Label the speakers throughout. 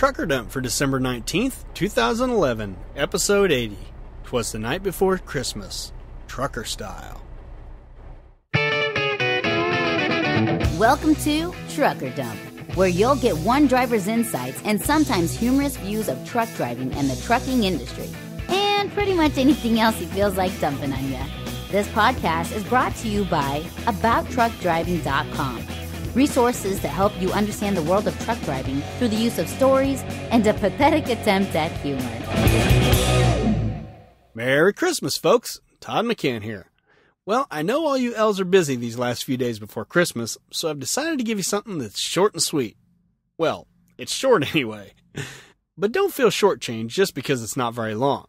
Speaker 1: Trucker Dump for December 19th, 2011, Episode 80. Twas the night before Christmas, trucker style.
Speaker 2: Welcome to Trucker Dump, where you'll get one driver's insights and sometimes humorous views of truck driving and the trucking industry, and pretty much anything else he feels like dumping on you. This podcast is brought to you by AboutTruckDriving.com. Resources to help you understand the world of truck driving through the use of stories and a pathetic attempt at humor.
Speaker 1: Merry Christmas, folks. Todd McCann here. Well, I know all you elves are busy these last few days before Christmas, so I've decided to give you something that's short and sweet. Well, it's short anyway. But don't feel shortchanged just because it's not very long.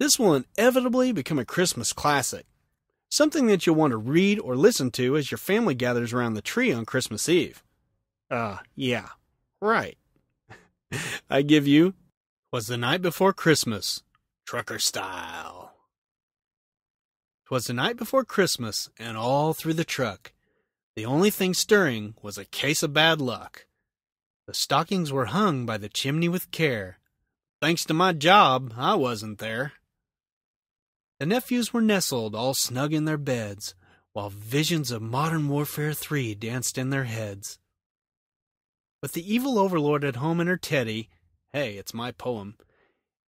Speaker 1: This will inevitably become a Christmas classic. Something that you'll want to read or listen to as your family gathers around the tree on Christmas Eve. Uh, yeah, right. I give you Was the Night Before Christmas, Trucker Style. 'Twas the night before Christmas, and all through the truck, the only thing stirring was a case of bad luck. The stockings were hung by the chimney with care. Thanks to my job, I wasn't there. The nephews were nestled all snug in their beds, while visions of Modern Warfare 3 danced in their heads. With the evil overlord at home in her teddy, hey, it's my poem,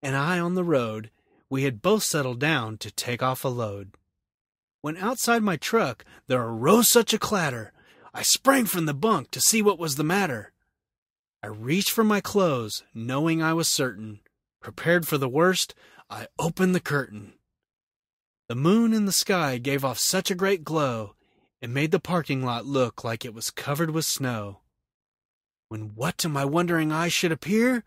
Speaker 1: and I on the road, we had both settled down to take off a load. When outside my truck there arose such a clatter, I sprang from the bunk to see what was the matter. I reached for my clothes, knowing I was certain. Prepared for the worst, I opened the curtain. The moon in the sky gave off such a great glow, it made the parking lot look like it was covered with snow. When what to my wondering eyes should appear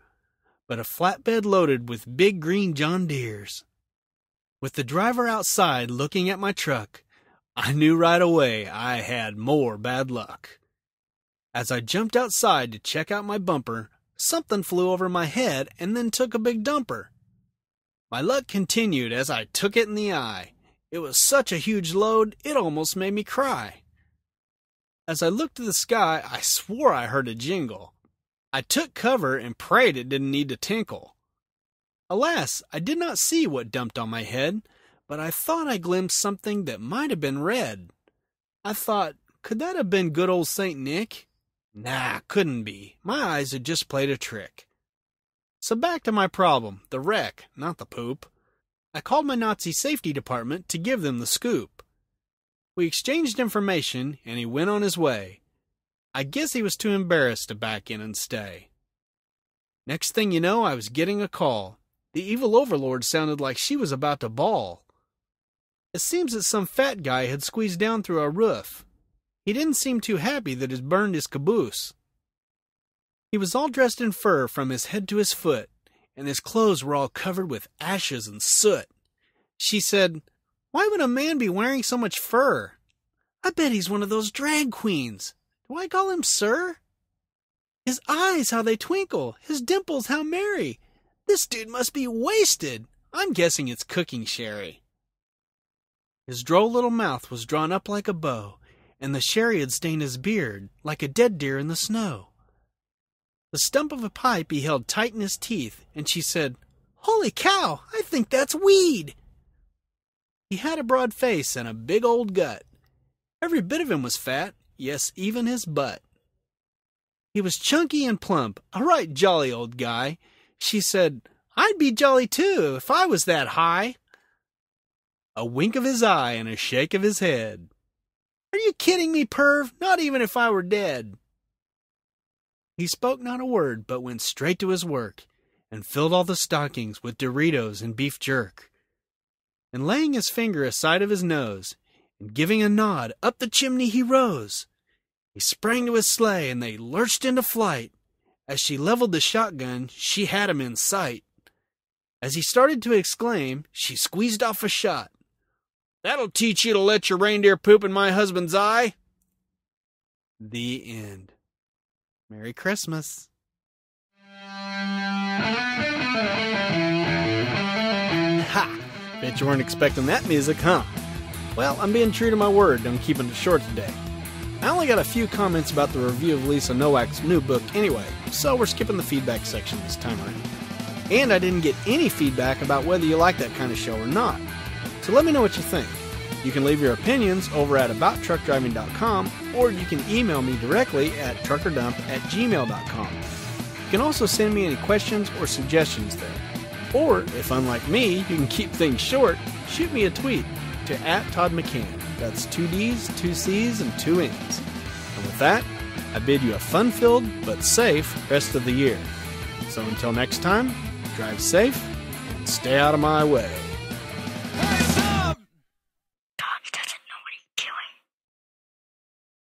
Speaker 1: but a flatbed loaded with big green John Deeres. With the driver outside looking at my truck, I knew right away I had more bad luck. As I jumped outside to check out my bumper, something flew over my head and then took a big dumper. My luck continued as I took it in the eye. It was such a huge load, it almost made me cry. As I looked to the sky, I swore I heard a jingle. I took cover and prayed it didn't need to tinkle. Alas, I did not see what dumped on my head, but I thought I glimpsed something that might have been red. I thought, could that have been good old Saint Nick? Nah, couldn't be. My eyes had just played a trick. So back to my problem, the wreck, not the poop. I called my Nazi safety department to give them the scoop. We exchanged information, and he went on his way. I guess he was too embarrassed to back in and stay. Next thing you know, I was getting a call. The evil overlord sounded like she was about to bawl. It seems that some fat guy had squeezed down through our roof. He didn't seem too happy that it burned his caboose. He was all dressed in fur from his head to his foot, and his clothes were all covered with ashes and soot. She said, Why would a man be wearing so much fur? I bet he's one of those drag queens. Do I call him sir? His eyes, how they twinkle. His dimples, how merry. This dude must be wasted. I'm guessing it's cooking sherry. His droll little mouth was drawn up like a bow, and the sherry had stained his beard like a dead deer in the snow. The stump of a pipe he held tight in his teeth, and she said, Holy cow, I think that's weed. He had a broad face and a big old gut. Every bit of him was fat, yes, even his butt. He was chunky and plump, a right jolly old guy. She said, I'd be jolly too if I was that high. A wink of his eye and a shake of his head. Are you kidding me, Perv? Not even if I were dead. He spoke not a word, but went straight to his work, and filled all the stockings with Doritos and beef jerk. And laying his finger aside of his nose, and giving a nod, up the chimney he rose. He sprang to his sleigh, and they lurched into flight. As she leveled the shotgun, she had him in sight. As he started to exclaim, she squeezed off a shot. That'll teach you to let your reindeer poop in my husband's eye. The end. Merry Christmas. Ha! Bet you weren't expecting that music, huh? Well, I'm being true to my word. I'm keeping it short today. I only got a few comments about the review of Lisa Nowak's new book anyway, so we're skipping the feedback section this time around. And I didn't get any feedback about whether you like that kind of show or not. So let me know what you think. You can leave your opinions over at abouttruckdriving.com or you can email me directly at truckerdump at gmail.com. You can also send me any questions or suggestions there. Or, if unlike me, you can keep things short, shoot me a tweet to at Todd McCann. That's two D's, two C's, and two N's. And with that, I bid you a fun filled but safe rest of the year. So until next time, drive safe and stay out of my way.